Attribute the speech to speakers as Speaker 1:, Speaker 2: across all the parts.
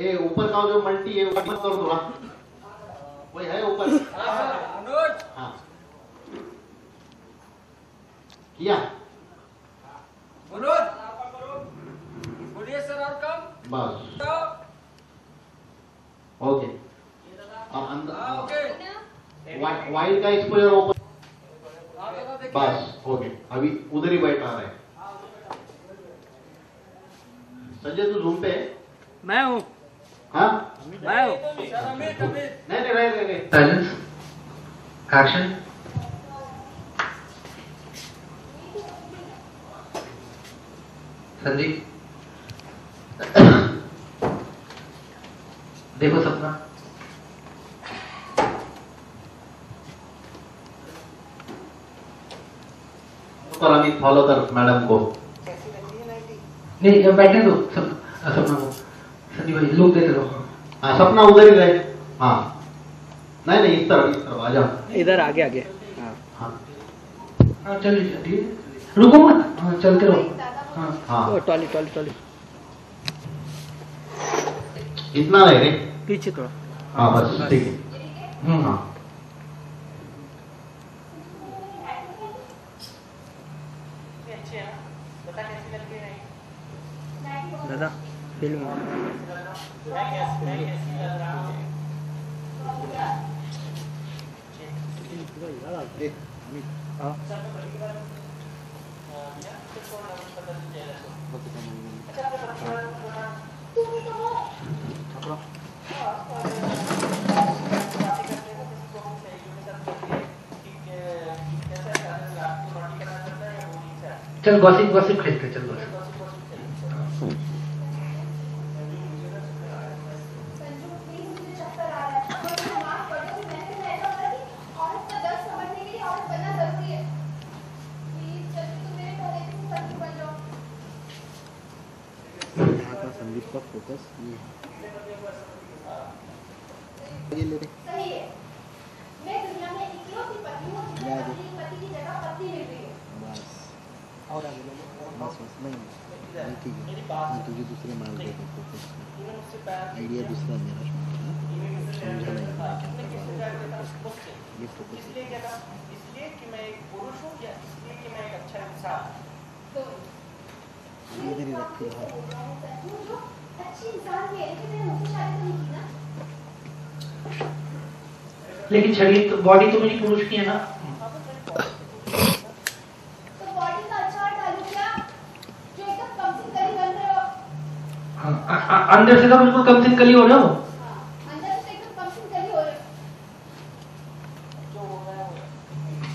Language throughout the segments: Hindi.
Speaker 1: ए ऊपर का जो मल्टी है वो कर थोड़ा। कोई है ऊपर।
Speaker 2: अनुज।
Speaker 1: हाँ। किया?
Speaker 2: बोलिए सर और कम।
Speaker 1: बस। ओके। अब
Speaker 2: हाँ
Speaker 1: अंदर
Speaker 2: ओके।
Speaker 1: वा- वाइड का एक्सपोजर ओपन।
Speaker 2: दादा
Speaker 1: बस ओके। अभी उधर ही बैठा रहे संजय तू झूम पे है?
Speaker 3: मैं हूँ।
Speaker 1: हाँ? नहीं नहीं रहे रहे.
Speaker 4: संदीप देखो सपना।
Speaker 1: फॉलो कर मैडम को।
Speaker 4: नहीं ये बैठने दो सप, सपना को। संदीप भाई लुक देते रहो
Speaker 1: हाँ। सपना उधर ही रहे। हाँ। नहीं नहीं इस तरफ़ इस तरफ़ आ जाओ
Speaker 3: इधर आगे आगे। हाँ।
Speaker 1: हाँ।
Speaker 4: हाँ चलिए ठीक रुको मत। हाँ चलते रहो। हाँ।
Speaker 1: हाँ
Speaker 3: टॉली टॉली टॉली
Speaker 1: इतना रहे रे
Speaker 3: पीछे थोड़ा।
Speaker 1: हाँ बस ठीक है।
Speaker 4: हम्म।
Speaker 1: हाँ।
Speaker 3: दादा फ़िल्म हाँ
Speaker 4: चल गॉसिप गॉसिप खेलते चल गॉसिप
Speaker 5: संदीप का फोकस ये है। ये ले रे
Speaker 6: मैं दुनिया में इकलौती पत्नी हूँ पति की जगह पत्नी मिल रही है।
Speaker 5: बस। और आगे ले बस बस। नहीं नहीं। ठीक है। मैं तुझे दूसरे दे दूँ फोकस आइडिया दूसरा मेरा समझा नहीं। ये फोकस
Speaker 2: इसलिए कि मैं एक पुरुष हूँ या इसलिए कि मैं एक अच्छा इंसान
Speaker 6: तो
Speaker 5: इधर ही रख हाँ।
Speaker 6: अच्छी है लेकिन मैंने तो नहीं की ना
Speaker 4: लेकिन शरीर तो बॉडी तो मेरी पुरुष की है ना
Speaker 6: तो बॉडी का अच्छा और डालू क्या जो एकदम कम बन रहे हो
Speaker 4: हाँ, अंदर से तो बिल्कुल कम से कली हो रहे हो
Speaker 6: हाँ, अंदर से एकदम कम से करी हो रहे हो
Speaker 2: जो हो गया हो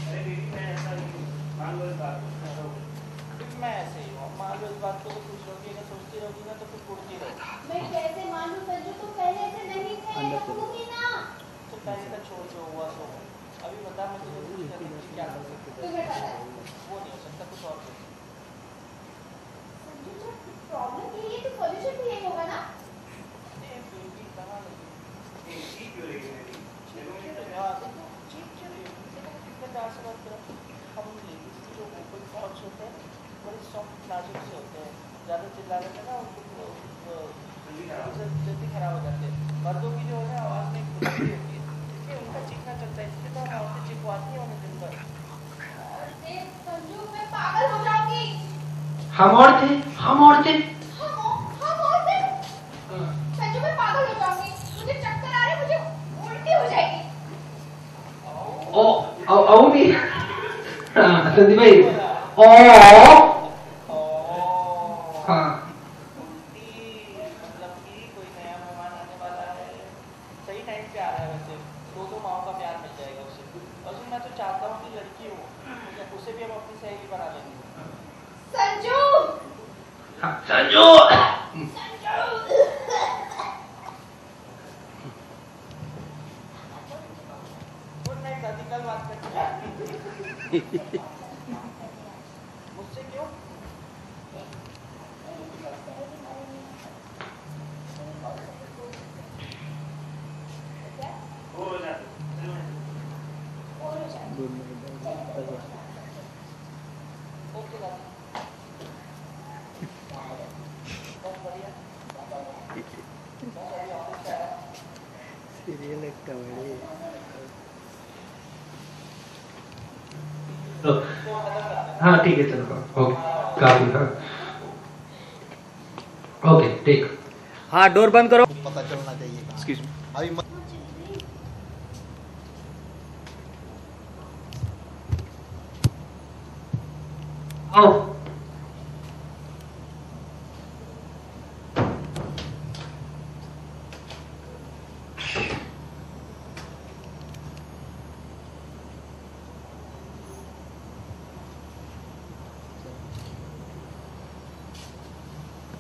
Speaker 2: अरे दीदी मैं ऐसा नहीं हूँ मान लो इस बात को मैं ऐसे ही हूँ मान लो इस बात को खुश रहोगी ना सोचती रहोगी ना तो फिर टूटती रहेगी
Speaker 6: मैं कैसे मानूं संजू तुम पहले ऐसे नहीं थे मैं कहूँगी ना
Speaker 2: तो पहले का छोड़ जो हुआ सो हो। अभी बता मैं तुझे खुश करने के लिए क्या कर सकती
Speaker 6: तुम्हें पता है
Speaker 2: हूँ वो नहीं हो सकता कुछ और कर
Speaker 6: संजू जो प्रॉब्लम के लिए तो सॉल्यूशन भी यही होगा ना
Speaker 2: सकते हैं बेबी कहाँ लगी ठीक क्यों रही है ठीक क्यों रही है कितने प्यार से बात करो हम लेडीज़ के जो वोकल थॉट्स होते हैं बड़े सॉफ्ट नाजुक से होते हैं ज़्यादा चिल्ला लेते हैं ना उनको जल्दी जल्दी खराब हो जाते हैं मर्दों की जो है आवाज़ में खुशी होती है। हम औरतें भर
Speaker 4: हम और थे हम और थे।
Speaker 6: हम हम और थे संजू मैं पागल हो जाऊँगी मुझे चक्कर आ रहे मुझे उल्टी हो जाएगी
Speaker 4: ओ आओ आओ भी। हाँ, संदीप भाई। ओ
Speaker 2: चाहता हूँ कि लड़की हो मुझे- उसे भी हम अपनी सहेली बना लेंगे।
Speaker 6: संजू!
Speaker 4: हाँ, संजू
Speaker 2: गुड नाइट दादी कल बात करते हैं मुझसे क्यों
Speaker 6: और हो जाएगी
Speaker 2: ओके दादी बहुत बढ़िया
Speaker 3: Dialect comedy.
Speaker 4: तो हाँ ठीक है चलो ओके काफ़ी हाँ। ओके ठीक।
Speaker 3: हाँ डोर बंद करो।
Speaker 5: पता चलना चाहिए कहाँ। अभी मत-
Speaker 4: आओ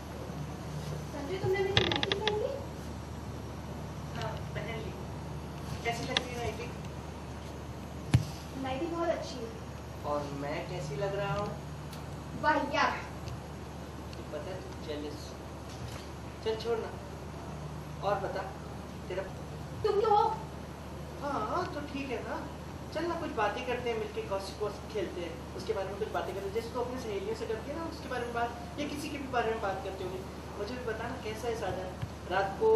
Speaker 6: संजय तुमने मेरी नाइटी पहन ली
Speaker 2: हाँ, पहन ली कैसी लगती है नाइटी
Speaker 6: नाइटी बहुत अच्छी है
Speaker 2: और मैं कैसी लग रहा हूँ?
Speaker 6: वाहियात
Speaker 2: पता है तू जेलिस चल छोड़ना और बता तेरा
Speaker 6: तुम तो हो
Speaker 2: हाँ तो ठीक है ना। चल ना कुछ बातें करते हैं मिलके कॉस्ट कॉस्ट खेलते हैं। उसके बारे में कुछ बातें करते हैं। जैसे तू अपनी सहेलियों से करती है ना उसके बारे में बात या किसी के भी बारे में बात करते होंगे। मुझे भी बता ना कैसा है साजन? रात को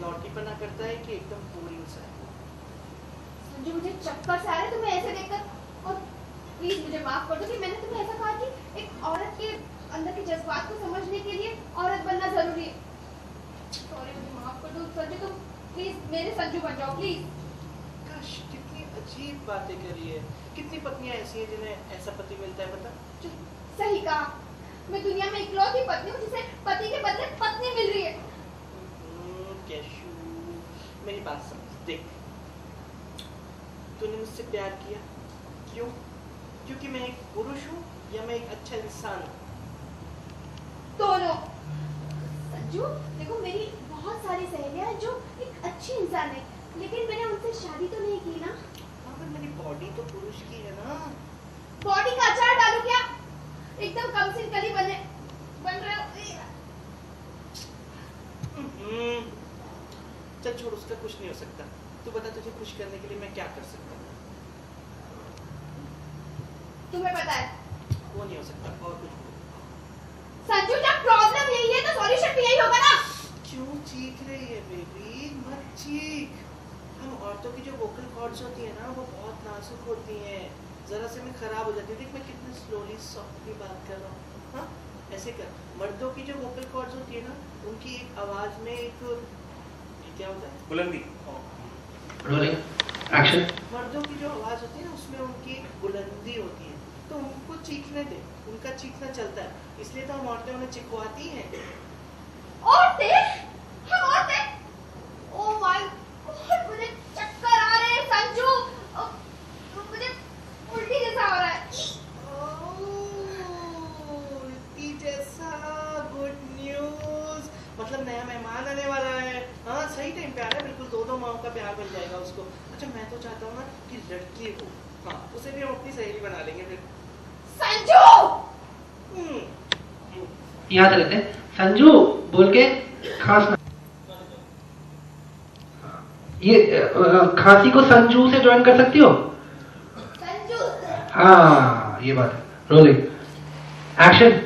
Speaker 2: नौटीपना करता है कि एकदम बोरिंग सा है।
Speaker 6: मुझे चक्कर से आ रहे तुम्हें ऐसे देखकर। और प्लीज़ मुझे माफ़ कर दो कि मैंने तुम्हें ऐसा कहा कि एक औरत के अंदर के जज्बात को समझने के लिए औरत बनना ज़रूरी है। सॉरी मुझे माफ़ कर दो संजय तुम प्लीज़ मेरे संजू बन जाओ प्लीज़
Speaker 2: काश कितनी अजीब बातें करी है। कितनी पत्नियाँ ऐसी हैं जिन्हें ऐसा पति मिलता है पता?
Speaker 6: सही कहा। मैं दुनिया में इकलौती पत्नी हूँ जिसे पति के बदले पत्नी मिल रही है।
Speaker 2: हम्म, कैशू मेरी बात समझ। देख तूने मुझसे प्यार किया? क्यों? क्योंकि मैं एक पुरुष हूँ या मैं एक अच्छा इंसान हूँ?
Speaker 6: दोनों संजू देखो मेरी बहुत सारी सहेलियाँ हैं जो एक अच्छी इंसान है लेकिन मैंने उनसे शादी तो नहीं की ना।
Speaker 2: हाँ पर मेरी बॉडी तो पुरुष की है ना।
Speaker 6: बॉडी का अचार डालू क्या? एकदम कम सिन कली बने बन रहे हो।
Speaker 2: हम्म, चल छोड़ उसका कुछ नहीं हो सकता। तू बता तुझे खुश करने के लिए मैं क्या कर सकता हूँ?
Speaker 6: तुम्हें पता है।
Speaker 2: वो नहीं हो सकता और कुछ
Speaker 6: संजू जब प्रॉब्लम यही है तो सॉल्यूशन भी यही होगा ना।
Speaker 2: क्यों चीख रही है बेबी मत चीख। हम औरतों की जो वोकल कॉर्ड्स होती है ना वो बहुत नाजुक होती हैं। जरा से मैं खराब हो जाती हूँ। देख मैं कितनी स्लोली सॉफ्टली बात कर रहा हूँ। हाँ? ऐसे कर। मर्दों की जो वोकल कॉर्ड्स होती है ना उनकी एक आवाज़ में एक क्या होता है?
Speaker 7: बुलंदी।
Speaker 4: रोलिंग एक्शन
Speaker 2: मर्दों की जो आवाज़ होती है ना उसमें उनकी बुलंदी होती है। तो उनको चीखने दे उनका चीखना चलता है। इसलिए तो हम औरतें उन्हें चिखवाती हैं।
Speaker 6: औरतें? हम औरतें? ओ माय गॉड मुझे चक्कर आ रहे हैं संजू। मुझे उल्टी जैसा हो रहा है।
Speaker 2: ओह, उल्टी जैसा गुड न्यूज़ मतलब नया मेहमान आने वाला है। हाँ सही टाइम पे आ रहा है बिल्कुल दो दो माओ का प्यार मिल जाएगा उसको। अच्छा मैं तो चाहता हूँ ना कि लड़की हो। हाँ उसे भी हम अपनी सहेली बना लेंगे फिर।
Speaker 6: संजू!
Speaker 2: रहते
Speaker 4: यहाँ से लेते हैं। संजू बोल के खांसना ये खांसी को संजू से ज्वाइन कर सकती हो?
Speaker 6: संजू
Speaker 4: हाँ ये बात है। Rolling action